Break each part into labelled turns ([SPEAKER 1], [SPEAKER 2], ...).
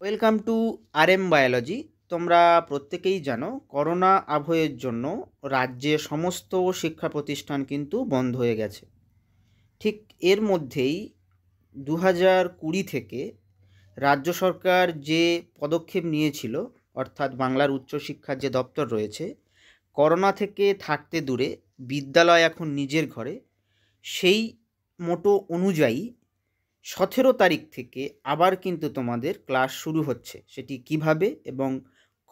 [SPEAKER 1] Welcome to R M biology তোমরা প্রত্যেকেই জানো, করোনা আবহের জন্য রাজ্যে সমস্ত শিক্ষা প্রতিষ্ঠান কিন্তু বন্ধ হয়ে গেছে। ঠিক এর মধ্যেই দু হাজার কুড়ি থেকে রাজ্য সরকার যে পদক্ষেপ নিয়েছিল, অর্থাৎ বাংলার উচ্চশিক্ষার যে দপ্তর রয়েছে, করোনা থেকে থাকতে দূরে বিদ্যালয় এখন নিজের ঘরে, সেই মোটো অনুযায়ী সতেরো তারিখ থেকে আবার কিন্তু তোমাদের ক্লাস শুরু হচ্ছে। সেটি কীভাবে এবং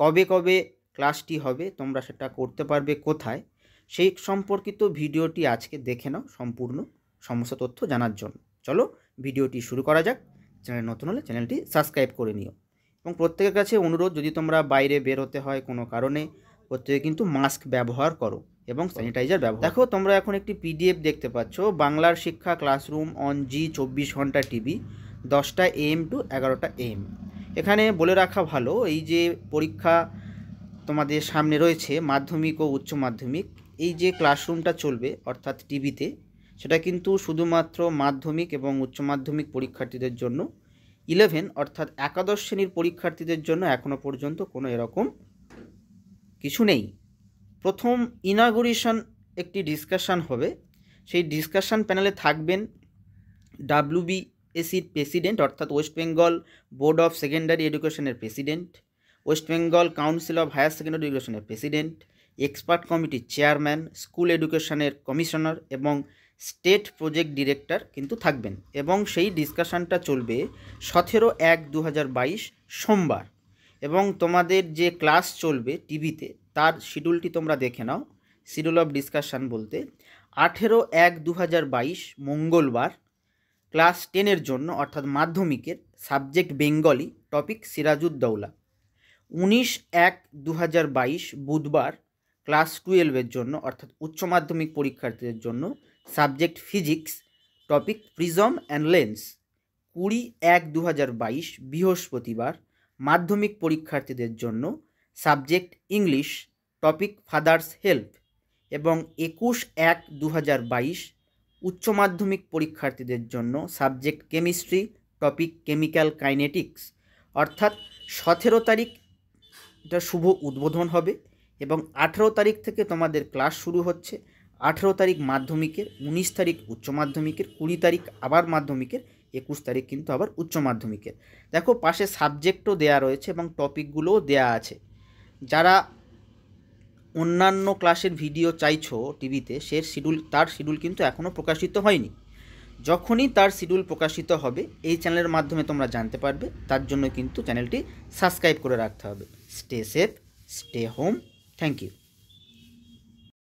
[SPEAKER 1] কবে কবে ক্লাসটি হবে, তোমরা সেটা করতে পারবে কোথায়, সেই সম্পর্কিত ভিডিওটি আজকে দেখে নাও সম্পূর্ণ সমস্ত তথ্য জানার জন্য। চলো ভিডিওটি শুরু করা যাক। চ্যানেল নতুন হলে চ্যানেলটি সাবস্ক্রাইব করে নিও। এবং প্রত্যেকের কাছে অনুরোধ, যদি তোমরা বাইরে বের হতে হয় কোনো কারণে, প্রত্যেকে কিন্তু মাস্ক ব্যবহার করো। এবং স্যানিটাইজার ব্যবহার দেখো তোমরা এখন একটি পিডিএফ দেখতে পাচ্ছ। বাংলার শিক্ষা ক্লাসরুম অন জি চব্বিশ ঘণ্টা টিভি দশটা এম টু এগারোটা এম এখানে বলে রাখা ভালো এই যে পরীক্ষা তোমাদের সামনে রয়েছে মাধ্যমিক ও উচ্চ মাধ্যমিক এই যে ক্লাসরুমটা চলবে অর্থাৎ টিভিতে সেটা কিন্তু শুধুমাত্র মাধ্যমিক এবং উচ্চ মাধ্যমিক পরীক্ষার্থীদের জন্য ইলেভেন অর্থাৎ একাদশ শ্রেণির পরীক্ষার্থীদের জন্য এখনও পর্যন্ত কোনো এরকম কিছু নেই। প্রথম ইনাগুরেশন একটি ডিসকাশন হবে। সেই ডিসকাশন প্যানেলে থাকবেন ডাব্লিউবিএসির প্রেসিডেন্ট অর্থাৎ West Bengal board of secondary এডুকেশনের president West Bengal council of higher secondary এডুকেশনের প্রেসিডেন্ট এক্সপার্ট কমিটির চেয়ারম্যান স্কুল এডুকেশনের কমিশনার এবং স্টেট প্রজেক্ট ডিরেক্টর কিন্তু থাকবেন। এবং সেই ডিসকাশনটা চলবে সতেরো এক দু সোমবার। এবং তোমাদের যে ক্লাস চলবে টিভিতে তার শিডিউলটি তোমরা দেখে নাও। শিডিউল অফ ডিসকাশান বলতে, আঠেরো এক দু মঙ্গলবার ক্লাস টেনের জন্য, অর্থাৎ মাধ্যমিকের সাবজেক্ট বেঙ্গলি টপিক সিরাজুদ্দৌলা উনিশ এক দু বুধবার ক্লাস টুয়েলভের জন্য, অর্থাৎ উচ্চ মাধ্যমিক পরীক্ষার্থীদের জন্য subject physics topic prism and lens কুড়ি এক দু বৃহস্পতিবার মাধ্যমিক পরীক্ষার্থীদের জন্য subject English topic father's help এবং একুশ এক দু হাজার বাইশ উচ্চ মাধ্যমিক পরীক্ষার্থীদের জন্য subject chemistry, topic chemical kinetics, অর্থাৎ সতেরো তারিখ এটা শুভ উদ্বোধন হবে এবং আঠেরো তারিখ থেকে তোমাদের ক্লাস শুরু হচ্ছে। আঠেরো তারিখ মাধ্যমিকের, উনিশ তারিখ উচ্চ মাধ্যমিকের, কুড়ি তারিখ আবার মাধ্যমিকের, একুশ তারিখ কিন্তু আবার উচ্চ মাধ্যমিকের। দেখো পাশে সাবজেক্টও দেয়া রয়েছে এবং টপিকগুলোও দেয়া আছে। যারা অন্যান্য ক্লাসের ভিডিও চাইছো টিভিতে সে শিডিউল, তার শিডিউল কিন্তু এখনও প্রকাশিত হয়নি। যখনই তার শিডিউল প্রকাশিত হবে, এই চ্যানেলের মাধ্যমে তোমরা জানতে পারবে, তার জন্য কিন্তু চ্যানেলটি সাবস্ক্রাইব করে রাখতে হবে। Stay safe, stay home, thank you.